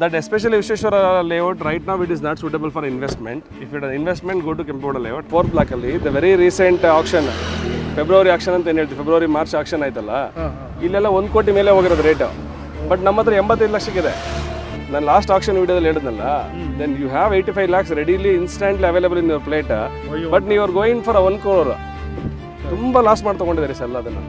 That especially Visheshwara layout, right now it is not suitable for investment. If it is investment, go to Kempoda layout. Fourth block ಅಲ್ಲಿ the very recent auction, February auction ಅಂತ ಏನು ಹೇಳ್ತೀವಿ? February March action ಆಯ್ತಲ್ಲ? ಇಲ್ಲೆಲ್ಲ ಒಂದು ಕೋಟಿ ಮೇಲೆ ಹೋಗಿರೋದು ರೇಟು ಬಟ್ ನಮ್ಮ ಹತ್ರ ಎಂಬತ್ತೈದು ಲಕ್ಷಕ್ಕಿದೆ ನಾನು ಲಾಸ್ಟ್ ಆಕ್ಷನ್ ವಿಡಿಯೋದಲ್ಲಿ ಹೇಳಿದ್ನಲ್ಲ then you have eighty five lakhs readily instantly available in your plate but ನೀವು ಗೋಯಿಂಗ್ ಫಾರ್ ಒನ್ ಕ್ರೋರ್ ತುಂಬ ಲಾಸ್ ಮಾಡಿ ತೊಗೊಂಡಿದ್ದಾರೆ ಸರ್ ಎಲ್ಲ ಅದನ್ನು.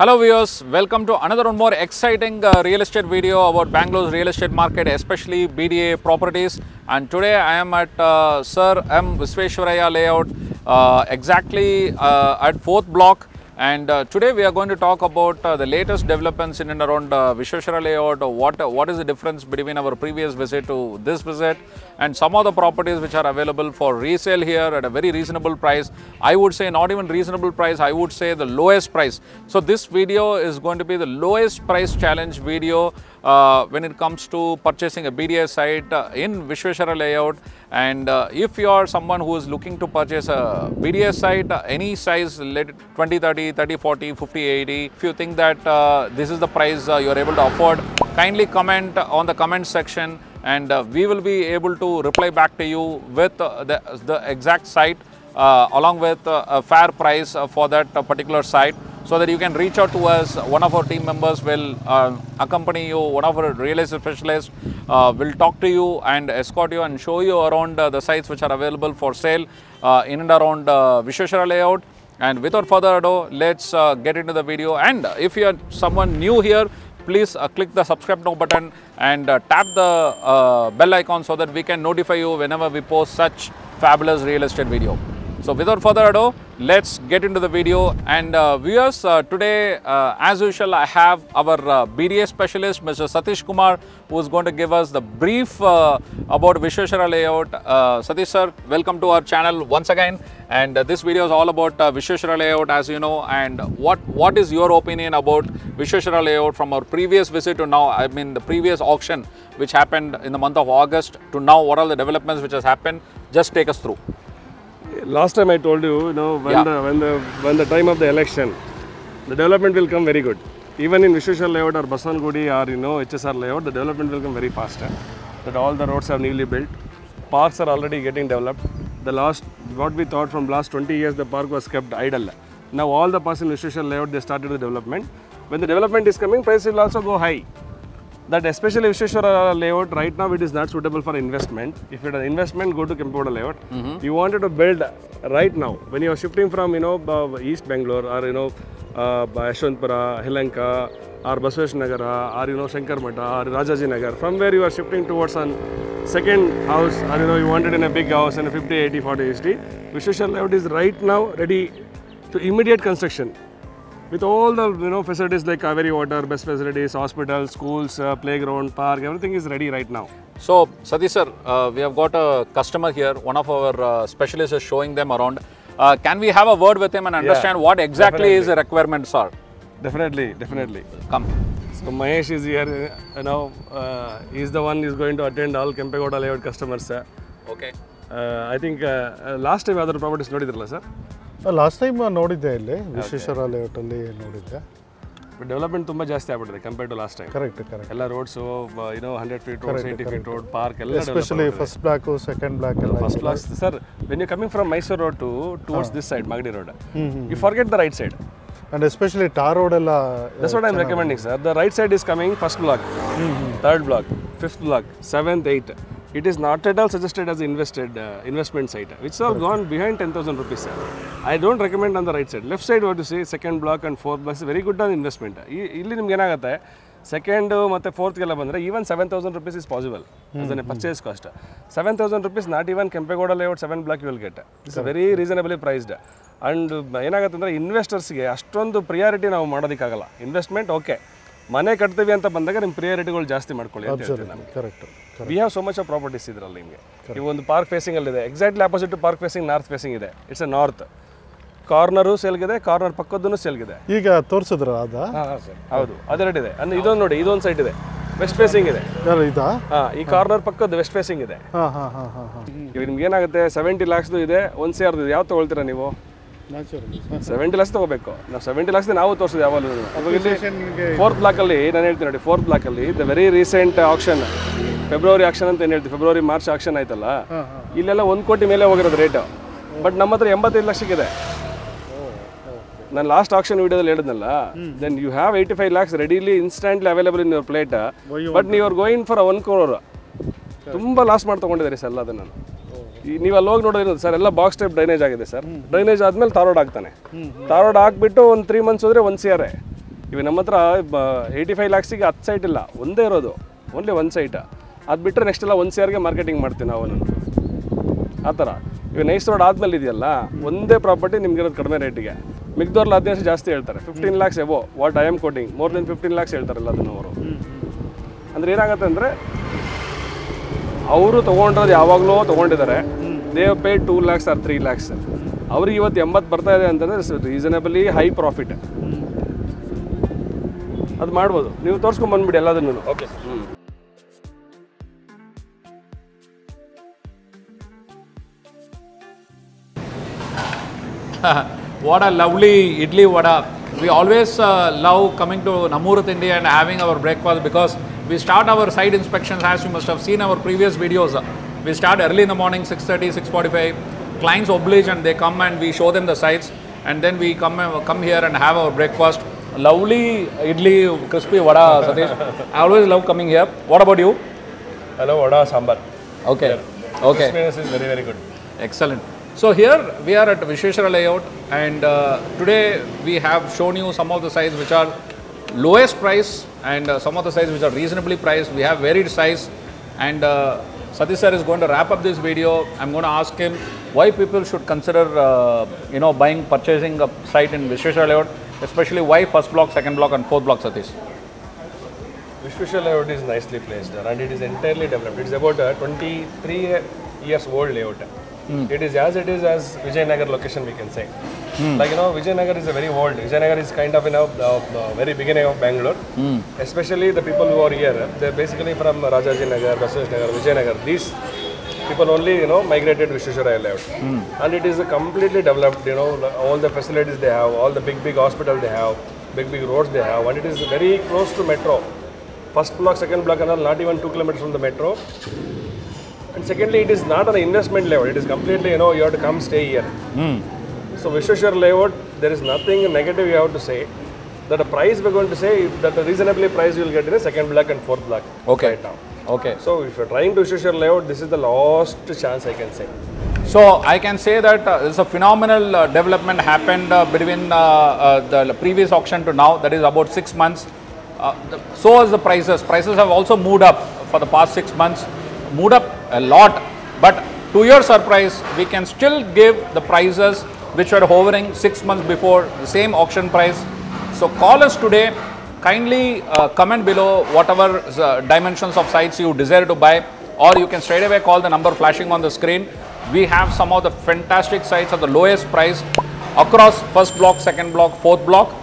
Hello viewers, welcome to another one more exciting uh, real estate video about Bangalore's real estate market, especially BDA properties. And today I am at uh, Sir M. Visveshwaraya layout, uh, exactly uh, at 4th block. And uh, today we are going to talk about uh, the latest developments in and around uh, Vishweshwara layout, uh, what, what is the difference between our previous visit to this visit, and some of the properties which are available for resale here at a very reasonable price. I would say not even reasonable price, I would say the lowest price. So this video is going to be the lowest price challenge video uh, when it comes to purchasing a BDA site uh, in Vishweshwara layout. And uh, if you are someone who is looking to purchase a BDA site, uh, any size, let 20, 30, 30, 40, 50, 80, if you think that uh, this is the price uh, you are able to afford, kindly comment on the comment section and we will be able to reply back to you with the, the exact site along with a fair price for that particular site so that you can reach out to us. One of our team members will uh, accompany you, one of our real estate specialists uh, will talk to you and escort you and show you around uh, the sites which are available for sale uh, in and around uh, Vishweshwara layout. And without further ado, let's uh, get into the video. And if you are someone new here, please uh, click the subscribe now button and tap the bell icon so that we can notify you whenever we post such fabulous real estate video. So without further ado, let's get into the video. And uh, viewers, uh, today, uh, as usual, I have our uh, BDA specialist, Mr. Satish Kumar, who is going to give us the brief uh, about Vishweshwara layout. Uh, Satish sir, welcome to our channel once again. And this video is all about uh, layout, as you know. And what what is your opinion about Vishweshwara layout from our previous visit to now? I mean, the previous auction which happened in the month of August to now. What are the developments which has happened? Just take us through. Last time I told you, you know, when Yeah. the when the when the time of the election, the development will come very good. Even in Vishweshwar layout or Basavanagudi or you know HSR layout, the development will come very fast. eh. That all the roads are newly built, parks are already getting developed. The last what we thought from last 20 years, the park was kept idle. Now all the parks in Vishweshwar layout they started the development. When the development is coming, price will also go high that especially Visheshwara layout right now it is not suitable for investment. If it is an investment, go to Kempegowda layout. You wanted to build right now when you are shifting from you know uh, East Bangalore or you know uh, Yashwantpura, Hilanka or Basvesh Nagara or you know Shankar Mata or Rajaji Nagar. From where you are shifting towards on second house or you know you wanted in a big house in a 50, 80, 40 HD. Visheshwara layout is right now ready to immediate construction with all the you know facilities like Kaveri water, best facilities, hospitals, schools, uh, playground, park, everything is ready right now. So Satish sir, uh, we have got a customer here. One of our uh, specialists is showing them around. Uh, can we have a word with him and understand yeah, what exactly definitely. his requirements are? Definitely, definitely. Come. So Mahesh is here. You know, uh, he's the one who's going to attend all Kempegowda layout customers. Okay. Uh, I think I think last time ಯಾವ್ದಾದ್ರು properties ನೋಡಿದ್ರಲ್ಲ sir. Last time ನೋಡಿದ್ದೆ ಇಲ್ಲಿ ವಿಶ್ವೇಶ್ವರ ಲೇಔಟಲ್ಲಿ ನೋಡಿದ್ದೆ. Development ತುಂಬ ಜಾಸ್ತಿ ಆಗ್ಬಿಟ್ಟಿದೆ compare to last time correct correct ಎಲ್ಲ roads you know hundred feet road eighty feet road park ಎಲ್ಲ especially first block second block ಎಲ್ಲ first block sir when you coming from Mysuru road to towards this side Magadi road you forget the right side and especially tar road ಎಲ್ಲ that's what I am recommending sir the right side is coming first block third block fifth block seventh eighth. It is not at all suggested as invested investment site which are gone behind ten thousand rupees sir I don't recommend on the right side left side what see second block and fourth best very good on investment ಈ ಇಲ್ಲಿ ನಿಮ್ಗೆ ಏನಾಗುತ್ತೆ second ಮತ್ತು ಫೋರ್ತ್ಗೆಲ್ಲ ಬಂದರೆ even seven thousand rupees is possible ಅದನ್ನೇ purchase cost seven thousand rupees not even Kempegowda layout seven block will get it's very reasonably priced and ಏನಾಗುತ್ತೆ ಅಂದರೆ ಇನ್ವೆಸ್ಟರ್ಸ್ಗೆ ಅಷ್ಟೊಂದು ಪ್ರಿಯಾರಿಟಿ ನಾವು ಮಾಡೋದಕ್ಕಾಗಲ್ಲ. ಇನ್ವೆಸ್ಟ್ಮೆಂಟ್ ಓಕೆ ಮನೆ ಕಟ್ತೀವಿ ಅಂತ ಬಂದಾಗ ನಿಮ್ಮ ಪ್ರಿಯಾರಿಟಿಗಳು ಜಾಸ್ತಿ ಮಾಡ್ಕೊಳ್ಳಿ ಅಂತ ಹೇಳ್ತೀನಿ ನಾನು correct we have so much of properties ಇದ್ರಲ್ಲಿ ನಿಮಗೆ. ಈ ಒಂದು ಪಾರ್ಕ್ ಫೇಸಿಂಗ್ ಅಲ್ಲಿದೆ exactly opposite park facing north facing ಇದೆ. ಇಟ್ಸ್ ಎ ನಾರ್ತ್ ಕಾರ್ನರು ಸೇಲ್ಗಿದೆ ಕಾರ್ನರ್ ಪಕ್ಕದೂ ಸೇಲ್ಗಿದೆ ಈಗ ತೋರಿಸಿದ್ರ ಅದ? ಹೌದು. ಅದೆರಡಿದೆ ಅಂದ್ರೆ ಇದೊಂದು ನೋಡಿ ಇದೊಂದು ಸೈಟ್ ಇದೆ. ವೆಸ್ಟ್ ಫೇಸಿಂಗ್ ಇದೆ. ಇದಾ? ಈ ಕಾರ್ನರ್ ಪಕ್ಕದ ವೆಸ್ಟ್ ಫೇಸಿಂಗ್ ಇದೆ. ಇವಾಗ ನಿಮ್ಗೆ ಏನಾಗುತ್ತೆ? ಸೆವೆಂಟಿ ಲ್ಯಾಕ್ಸ್ ಇದೆ ಒನ್ ಸಿ ಆರ್ದು ಯಾವ್ದು ತಗೊಳ್ತೀರಾ ನೀವು? ಸೆವೆಂಟಿ ಲ್ಯಾಕ್ಸ್ ತಗೋಬೇಕು. ನಾವು ಸೆವೆಂಟಿ ಲ್ಯಾಕ್ಸ್ ನಾವು ತೋರಿಸಿದೆ ಯಾವಾಗಲೂ. ಇಲ್ಲಿ ಫೋರ್ತ್ ಬ್ಲಾಕಲ್ಲಿ ನಾನು ಹೇಳ್ತೀನಿ ನೋಡಿ fourth ಬ್ಲಾಕಲ್ಲಿ the very recent auction February auction ಅಂತ ಏನು ಹೇಳ್ತೀವಿ ಫೆಬ್ರವರಿ ಮಾರ್ಚ್ ಆಕ್ಷನ್ ಆಯ್ತಲ್ಲ? ಇಲ್ಲೆಲ್ಲ ಒಂದು ಕೋಟಿ ಮೇಲೆ ಹೋಗಿರೋದು ರೇಟು ಬಟ್ ನಮ್ಮ ಹತ್ರ ಎಂಬತ್ತೈದು ಲಕ್ಷಕ್ಕಿದೆ ನಾನು ಲಾಸ್ಟ್ ಆಕ್ಷನ್ ವಿಡಿಯೋದಲ್ಲಿ ಹೇಳಿದ್ನಲ್ಲ then you have eighty five lakhs readily instantly available in your plate but ನೀವು ಗೋಯಿಂಗ್ ಫಾರ್ ಒನ್ ಕ್ರೋರ್ ತುಂಬ ಲಾಸ್ ಮಾಡಿ ತೊಗೊಂಡಿದ್ದಾರೆ ಸರ್ ಅದನ್ನು ನೀವು ಅಲ್ಲಿ ಹೋಗಿ ನೋಡೋದು ಸರ್ ಎಲ್ಲ ಬಾಕ್ಸ್ ಟೈಪ್ ಡ್ರೈನೇಜ್ ಆಗಿದೆ ಸರ್. ಡ್ರೈನೇಜ್ ಆದಮೇಲೆ ತಾರೋಡ್ ಹಾಕ್ತಾನೆ. ತಾರೋಡ್ ಹಾಕ್ಬಿಟ್ಟು ಒಂದು ತ್ರೀ ಮಂತ್ಸ್ ಹೋದರೆ ಒನ್ ಸಿ ಆರ್ ಇವಾಗ ನಮ್ಮ ಹತ್ರ ಏಯ್ಟಿ ಫೈವ್ ಲ್ಯಾಕ್ಸಿಗೆ ಹತ್ತು ಸೈಟ್ ಇಲ್ಲ. ಒಂದೇ ಇರೋದು. ಓನ್ಲಿ ಒನ್ ಸೈಟ್ ಅದು ಬಿಟ್ಟರೆ ನೆಕ್ಸ್ಟ್ ಎಲ್ಲ ಒನ್ ಸಿ ಆರ್ಗೆ ಮಾರ್ಕೆಟಿಂಗ್ ಮಾಡ್ತೀವಿ ನಾವು ಆ ಥರ. ಇವಾಗ ನೈಸ್ ರೋಡ್ ಆದ್ಮೇಲೆ ಇದೆಯಲ್ಲ ಒಂದೇ ಪ್ರಾಪರ್ಟಿ ನಿಮ್ಗಿರೋದು ಕಡಿಮೆ ರೇಟಿಗೆ ಮಿಗ್ದವ್ರಲ್ಲಿ ಹದಿನೈದು ಜಾಸ್ತಿ ಹೇಳ್ತಾರೆ. Fifteen lakhs above what I am quoting more than fifteen lakhs ಹೇಳ್ತಾರಲ್ಲ ಅದನ್ನು ಅವರು. ಅಂದರೆ ಏನಾಗುತ್ತೆ ಅಂದರೆ ಅವರು ತೊಗೊಂಡಿರೋದು ಯಾವಾಗಲೂ ತೊಗೊಂಡಿದ್ದಾರೆ. They pay two lakhs or three lakhs ಅವ್ರಿಗೆ ಇವತ್ತು ಎಂಬತ್ತು ಬರ್ತಾ ಇದೆ ಅಂತಂದರೆ ರೀಸನಬಲಿ ಹೈ ಪ್ರಾಫಿಟ್ ಅದು ಮಾಡ್ಬೋದು. ನೀವು ತೋರಿಸ್ಕೊಂಡು ಬಂದ್ಬಿಡಿ ಎಲ್ಲದನ್ನು. ಓಕೆ ಹ್ಞೂ what a lovely idli vada. We always uh, love coming to and having and having our breakfast because We start our site inspections as you must have seen our previous videos. We start early in the morning 6.30, 6.45. Clients oblige and they come and we show them the sites and then we come uh, come here and have our breakfast. Lovely idli, crispy vada, Satish. I always love coming here. What about you? Hello, vada sambar. Okay. Yeah. Okay. Experience is very very good. Excellent. So here we are at Visheshara layout and uh, today we have shown you some of the sites which are lowest price and uh, some of the sites which are reasonably priced. We have varied size and uh, Satish sir is going to wrap up this video. I'm going to ask him why people should consider uh, you know buying purchasing a site in Visheshwara layout, especially why first block, second block and fourth block Satish. Vishweshwar layout is nicely placed and it is entirely developed. It's about a 23 years old layout. Hmm. It is as it is as Vijayanagar location we can say. Hmm. Like you know, Vijayanagar is a very old. Vijayanagar is kind of know the, the very beginning of Bangalore. Hmm. Especially the people who are here, they're basically from Rajaji Nagar, Vijayanagar. These people only you know migrated to Vishweshwara layout, and it is a completely developed. You know, all the facilities they have, all the big big hospitals they have, big big roads they have, and it is very close to metro. First block, second block, and not even two kilometers from the metro. And secondly, it is not an investment level. It is completely, you know, you have to come stay here. So Vishweshwar layout, there is nothing negative you have to say. That the price we're going to say, that a reasonably price you will get in a second block and fourth block. Okay. Right now. Okay. So if you're trying to Vishweshwar layout, this is the last chance I can say. So I can say that uh, there's a phenomenal uh, development happened uh, between uh, uh, the previous auction to now. That is about six months. Uh, the, so as the prices. Prices have also moved up for the past six months. Moved up a lot. But to your surprise, we can still give the prices which were hovering six months before the same auction price. So call us today. Kindly uh, comment below whatever uh, dimensions of sites you desire to buy, or you can straight away call the number flashing on the screen. We have some of the fantastic sites at the lowest price across first block, second block, fourth block,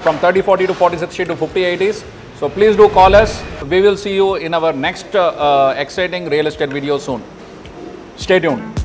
from 30 40 to 40 60 to 50 80s. So please do call us. We will see you in our next uh, exciting real estate video soon. Stay tuned.